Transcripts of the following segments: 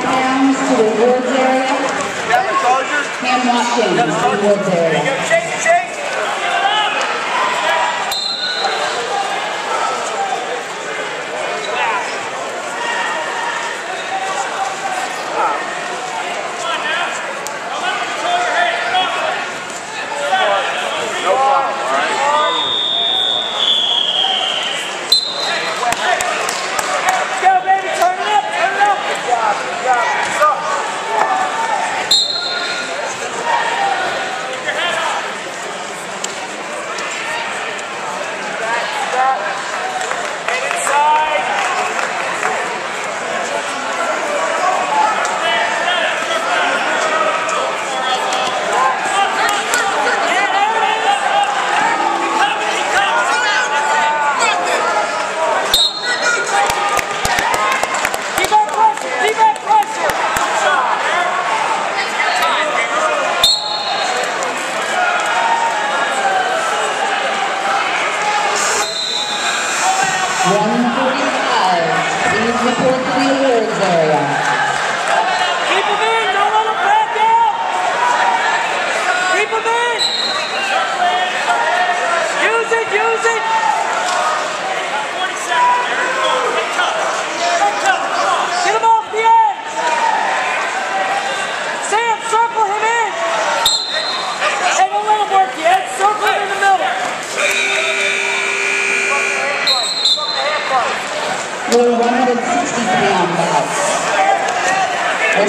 pounds to the Woods area. Cam Watkins, awards area.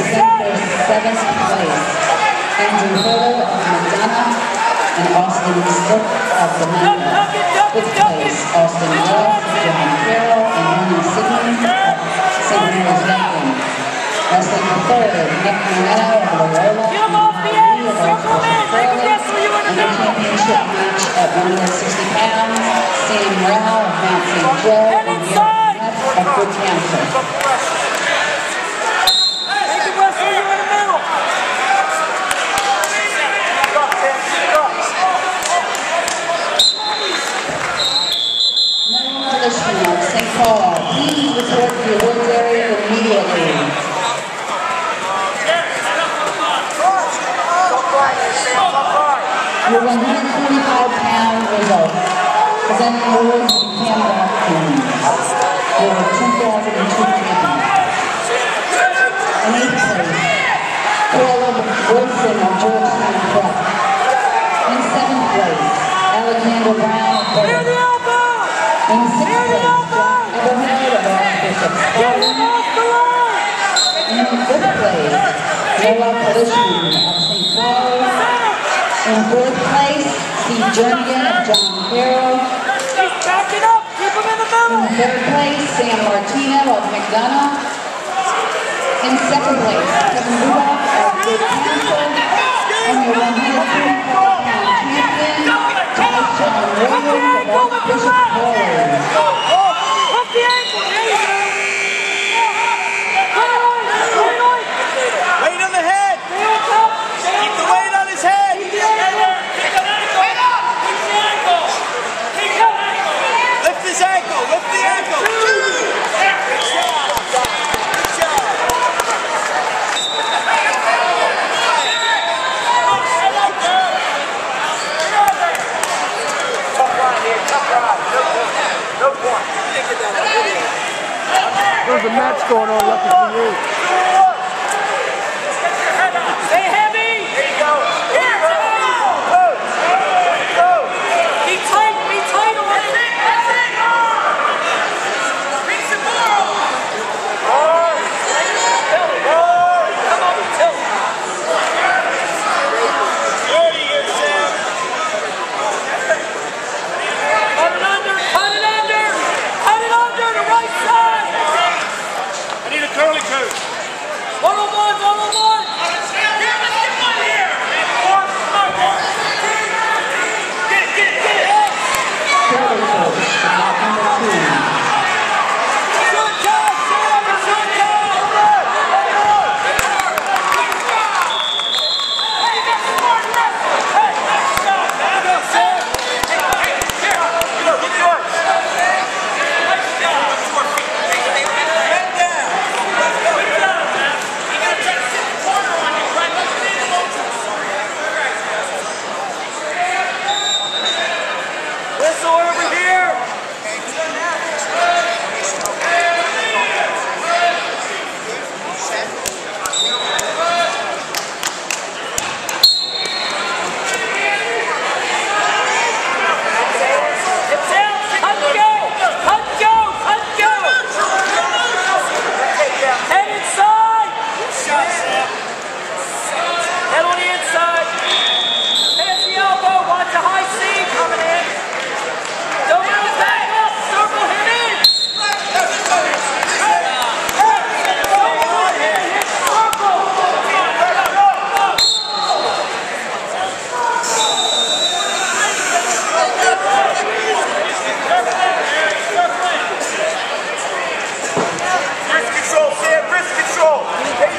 represent seventh place. Andrew Photo of McDonogh and Austin Cook of the McDonogh. Fifth place, Austin Love, John Carroll, and Ronnie Sidney of St. Mary's Ryken. Wrestling the third, Nick Moreno of Loyola, and championship match at 160 pounds, Sam Rowell of Mount St. Joe, and Eric of Good Counsel. your 125 pounds, results. Presenting Canada for your 2002 champion. In eighth place, Caleb of Georgetown Prep. In seventh place, Alexander Brown of In sixth place, John Abernathy of In fifth place, Noah Polishu of St. Paul. In fourth Jordan and John Farrell. He's backing up. Keep him in the middle. In third place, Sam Martino of McDonogh. In second place, Kevin Rudolph of Good Counsel. And your there's a match going on lucky for you.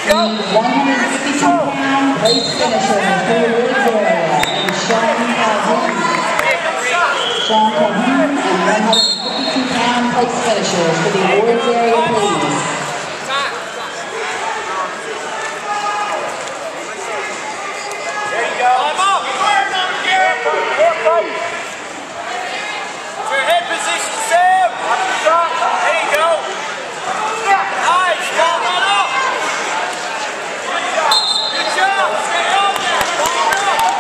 152 pound and Sean Calhoun. Sean and 152 pound place finishers for the awards area, please. There you go. I'm up. To your head position, Sam. There you go. Nice. Come on up. Good job. Stay on there. Come on up.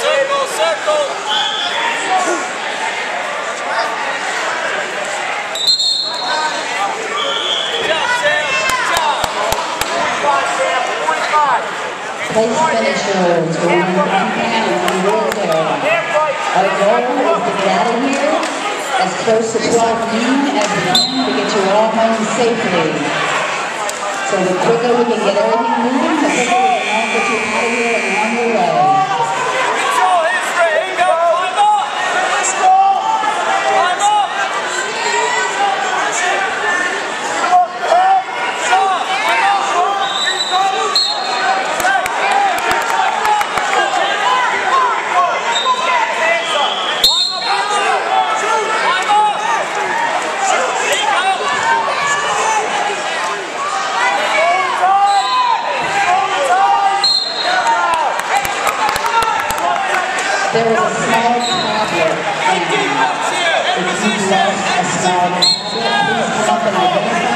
Circle, circle. Good job, Sam. Good job. 45, Sam. 45. Place for 150 pounds for the Woods area. Our goal is to get out of here as close to 12 noon as we can to get you all home safely. So the quicker we can get everything moving, the quicker we can get you out of here and on there is a small problem. If you a small problem.